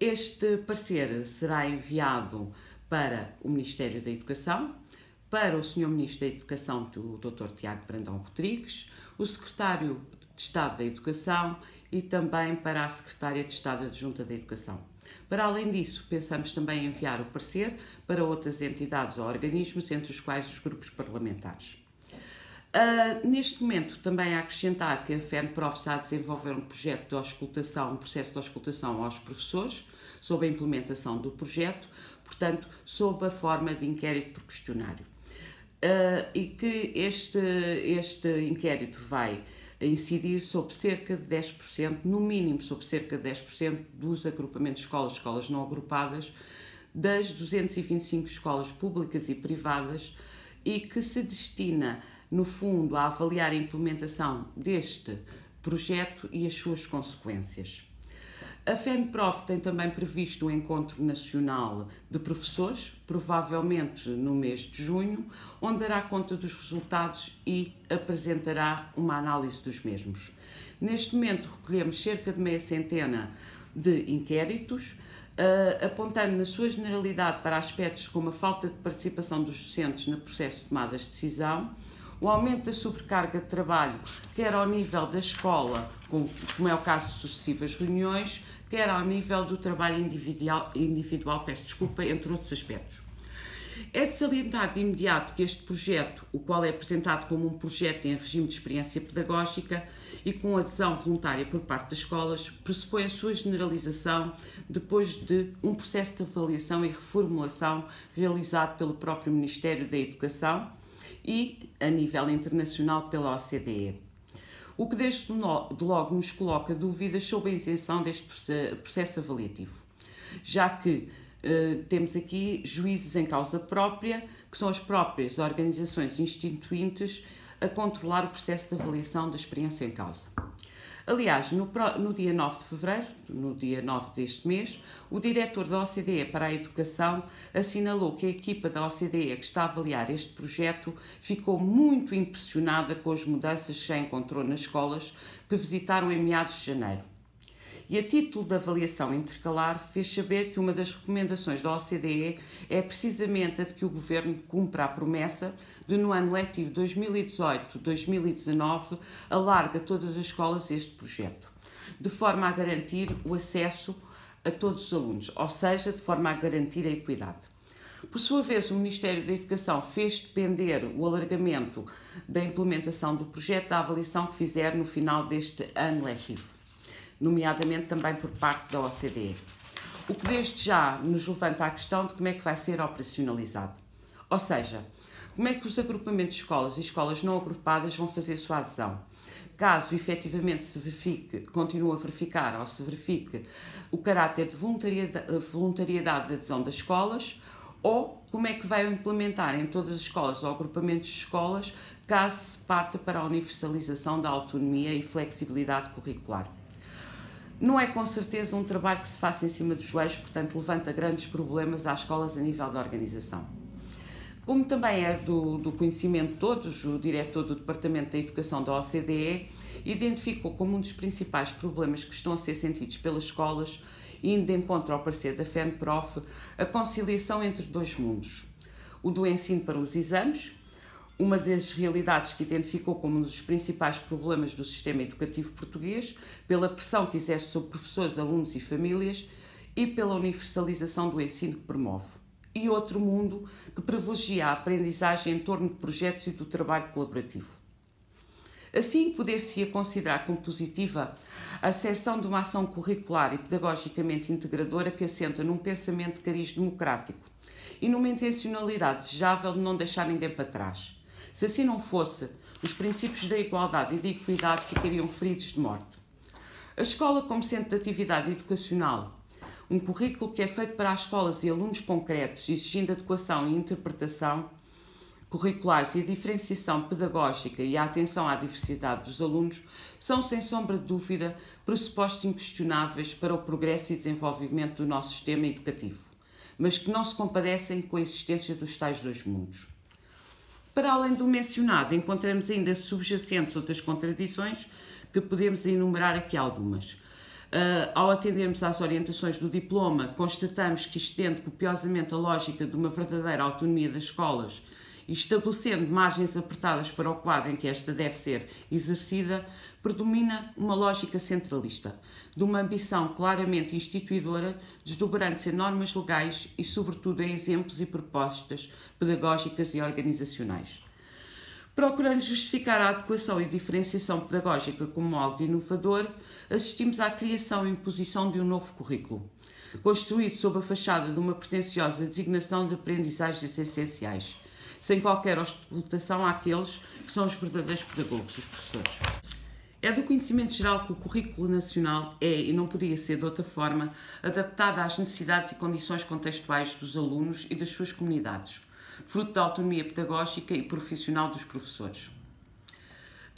Este parecer será enviado para o Ministério da Educação, para o Sr. Ministro da Educação, o Dr. Tiago Brandão Rodrigues, o Secretário de Estado da Educação e também para a Secretária de Estado Adjunta da Educação. Para além disso, pensamos também enviar o parecer para outras entidades ou organismos, entre os quais os grupos parlamentares. Uh, neste momento, também há acrescentar que a FENPROF está a desenvolver um projeto de auscultação, um processo de auscultação aos professores sobre a implementação do projeto, portanto, sob a forma de inquérito por questionário. Uh, e que este, este inquérito vai incidir sobre cerca de 10%, no mínimo sobre cerca de 10% dos agrupamentos de escolas, escolas não agrupadas, das 225 escolas públicas e privadas e que se destina, no fundo, a avaliar a implementação deste projeto e as suas consequências. A FENPROF tem também previsto um encontro nacional de professores, provavelmente no mês de junho, onde dará conta dos resultados e apresentará uma análise dos mesmos. Neste momento, recolhemos cerca de meia centena de inquéritos, uh, apontando na sua generalidade para aspectos como a falta de participação dos docentes no processo de tomadas de decisão, o aumento da sobrecarga de trabalho, quer ao nível da escola, como é o caso de sucessivas reuniões, quer ao nível do trabalho individual, individual peço desculpa, entre outros aspectos. É de salientar de imediato que este projeto, o qual é apresentado como um projeto em regime de experiência pedagógica e com adesão voluntária por parte das escolas, pressupõe a sua generalização depois de um processo de avaliação e reformulação realizado pelo próprio Ministério da Educação e, a nível internacional, pela OCDE o que desde logo nos coloca dúvidas sobre a isenção deste processo avaliativo, já que eh, temos aqui juízes em causa própria, que são as próprias organizações instituintes a controlar o processo de avaliação da experiência em causa. Aliás, no, no, dia 9 de fevereiro, no dia 9 deste mês, o diretor da OCDE para a Educação assinalou que a equipa da OCDE que está a avaliar este projeto ficou muito impressionada com as mudanças que já encontrou nas escolas que visitaram em meados de janeiro e a título de avaliação intercalar fez saber que uma das recomendações da OCDE é precisamente a de que o Governo cumpra a promessa de, no ano letivo 2018-2019, alarga a todas as escolas este projeto, de forma a garantir o acesso a todos os alunos, ou seja, de forma a garantir a equidade. Por sua vez, o Ministério da Educação fez depender o alargamento da implementação do projeto da avaliação que fizer no final deste ano letivo nomeadamente também por parte da OCDE. O que desde já nos levanta a questão de como é que vai ser operacionalizado. Ou seja, como é que os agrupamentos de escolas e escolas não agrupadas vão fazer sua adesão? Caso efetivamente se verifique, continue a verificar ou se verifique o caráter de voluntariedade, voluntariedade de adesão das escolas, ou como é que vai implementar em todas as escolas ou agrupamentos de escolas, caso se parta para a universalização da autonomia e flexibilidade curricular. Não é com certeza um trabalho que se faça em cima dos joelhos, portanto, levanta grandes problemas às escolas a nível da organização. Como também é do, do conhecimento de todos, o diretor do Departamento da Educação da OCDE identificou como um dos principais problemas que estão a ser sentidos pelas escolas, indo de encontro ao parecer da FENPROF, a conciliação entre dois mundos. O do ensino para os exames, uma das realidades que identificou como um dos principais problemas do sistema educativo português, pela pressão que exerce sobre professores, alunos e famílias e pela universalização do ensino que promove. E outro mundo que privilegia a aprendizagem em torno de projetos e do trabalho colaborativo. Assim, poder-se-ia considerar como positiva a asserção de uma ação curricular e pedagogicamente integradora que assenta num pensamento de cariz democrático e numa intencionalidade desejável de não deixar ninguém para trás se assim não fosse, os princípios da igualdade e da equidade ficariam feridos de morte. A escola, como centro de atividade educacional, um currículo que é feito para as escolas e alunos concretos, exigindo adequação e interpretação curriculares e a diferenciação pedagógica e a atenção à diversidade dos alunos, são, sem sombra de dúvida, pressupostos inquestionáveis para o progresso e desenvolvimento do nosso sistema educativo, mas que não se compadecem com a existência dos tais dois mundos. Para além do mencionado, encontramos ainda subjacentes outras contradições que podemos enumerar aqui algumas. Uh, ao atendermos às orientações do diploma, constatamos que estende copiosamente a lógica de uma verdadeira autonomia das escolas estabelecendo margens apertadas para o quadro em que esta deve ser exercida, predomina uma lógica centralista, de uma ambição claramente instituidora, desdobrando-se em normas legais e, sobretudo, em exemplos e propostas pedagógicas e organizacionais. Procurando justificar a adequação e diferenciação pedagógica como algo inovador, assistimos à criação e imposição de um novo currículo, construído sob a fachada de uma pretensiosa designação de aprendizagens essenciais sem qualquer ostentação àqueles que são os verdadeiros pedagogos, os professores. É do conhecimento geral que o currículo nacional é, e não podia ser de outra forma, adaptado às necessidades e condições contextuais dos alunos e das suas comunidades, fruto da autonomia pedagógica e profissional dos professores.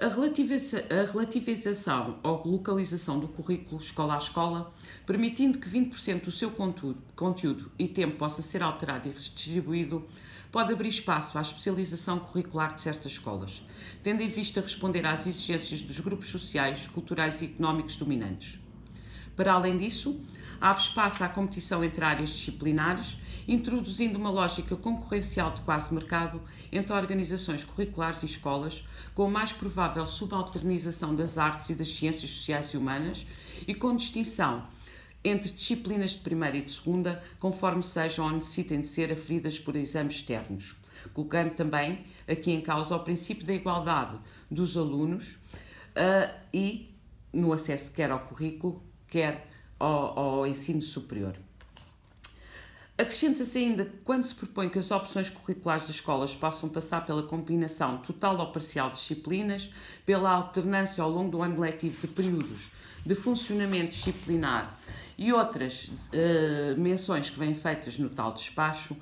A relativização ou localização do currículo escola a escola, permitindo que 20% do seu conteúdo e tempo possa ser alterado e redistribuído, pode abrir espaço à especialização curricular de certas escolas, tendo em vista responder às exigências dos grupos sociais, culturais e económicos dominantes. Para além disso, abre espaço à competição entre áreas disciplinares, introduzindo uma lógica concorrencial de quase mercado entre organizações curriculares e escolas, com a mais provável subalternização das artes e das ciências sociais e humanas e com distinção entre disciplinas de primeira e de segunda, conforme sejam ou necessitem de ser aferidas por exames externos, colocando também aqui em causa o princípio da igualdade dos alunos uh, e no acesso quer ao currículo, quer ao, ao ensino superior. Acrescenta-se ainda que, quando se propõe que as opções curriculares das escolas possam passar pela combinação total ou parcial de disciplinas, pela alternância ao longo do ano letivo de períodos de funcionamento disciplinar e outras uh, menções que vêm feitas no tal despacho,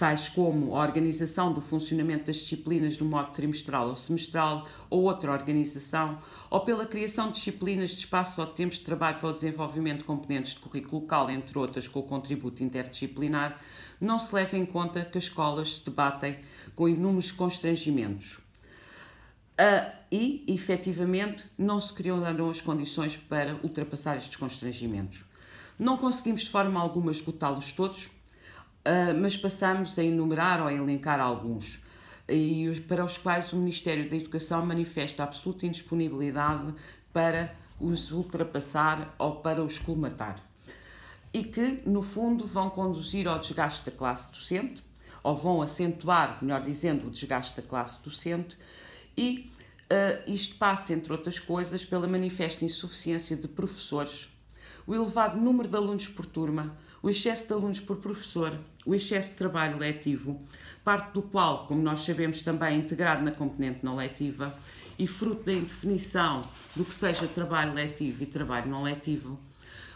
tais como a organização do funcionamento das disciplinas no modo trimestral ou semestral, ou outra organização, ou pela criação de disciplinas de espaço ou tempos de trabalho para o desenvolvimento de componentes de currículo local, entre outras, com o contributo interdisciplinar, não se leva em conta que as escolas se debatem com inúmeros constrangimentos. Uh, e, efetivamente, não se criaram as condições para ultrapassar estes constrangimentos. Não conseguimos de forma alguma esgotá-los todos, uh, mas passamos a enumerar ou a elencar alguns, e para os quais o Ministério da Educação manifesta absoluta indisponibilidade para os ultrapassar ou para os colmatar. E que, no fundo, vão conduzir ao desgaste da classe docente, ou vão acentuar, melhor dizendo, o desgaste da classe docente, e uh, isto passa, entre outras coisas, pela manifesta insuficiência de professores, o elevado número de alunos por turma, o excesso de alunos por professor, o excesso de trabalho letivo, parte do qual, como nós sabemos, também é integrado na componente não letiva e fruto da indefinição do que seja trabalho letivo e trabalho não letivo,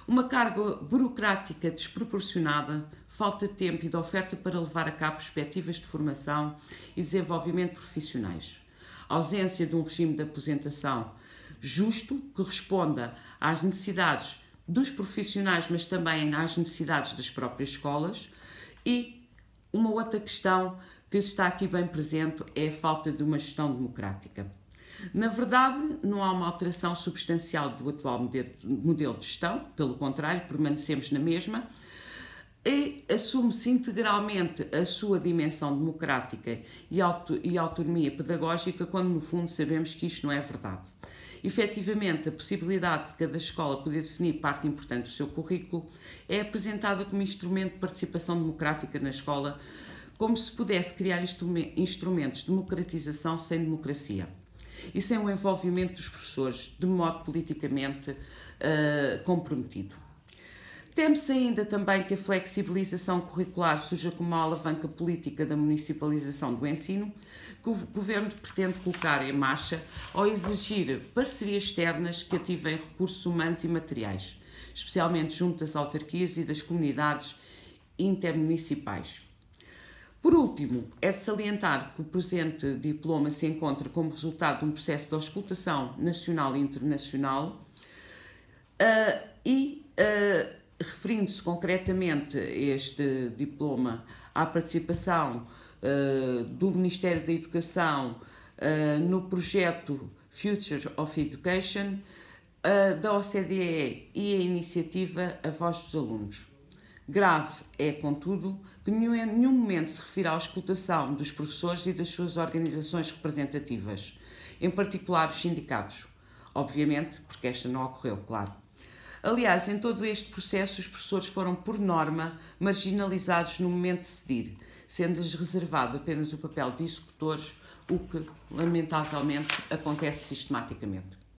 uma carga burocrática desproporcionada, falta de tempo e de oferta para levar a cabo perspectivas de formação e desenvolvimento profissionais, ausência de um regime de aposentação justo que responda às necessidades dos profissionais, mas também às necessidades das próprias escolas. E uma outra questão que está aqui bem presente é a falta de uma gestão democrática. Na verdade, não há uma alteração substancial do atual modelo de gestão, pelo contrário, permanecemos na mesma e assume-se integralmente a sua dimensão democrática e, auto, autonomia pedagógica, quando no fundo sabemos que isto não é verdade. Efetivamente, a possibilidade de cada escola poder definir parte importante do seu currículo é apresentada como instrumento de participação democrática na escola, como se pudesse criar instrumentos de democratização sem democracia e sem o envolvimento dos professores de modo politicamente uh, comprometido. Teme-se ainda também que a flexibilização curricular surja como uma alavanca política da municipalização do ensino, que o Governo pretende colocar em marcha ao exigir parcerias externas que ativem recursos humanos e materiais, especialmente junto das autarquias e das comunidades intermunicipais. Por último, é de salientar que o presente diploma se encontra como resultado de um processo de auscultação nacional e internacional uh, e uh, referindo-se concretamente este diploma à participação uh, do Ministério da Educação uh, no projeto Future of Education, da OCDE e a iniciativa A Voz dos Alunos. Grave é, contudo, que em nenhum momento se refira à escutação dos professores e das suas organizações representativas, em particular os sindicatos. Obviamente, porque esta não ocorreu, claro. Aliás, em todo este processo, os professores foram, por norma, marginalizados no momento de decidir, sendo-lhes reservado apenas o papel de executores, o que, lamentavelmente, acontece sistematicamente.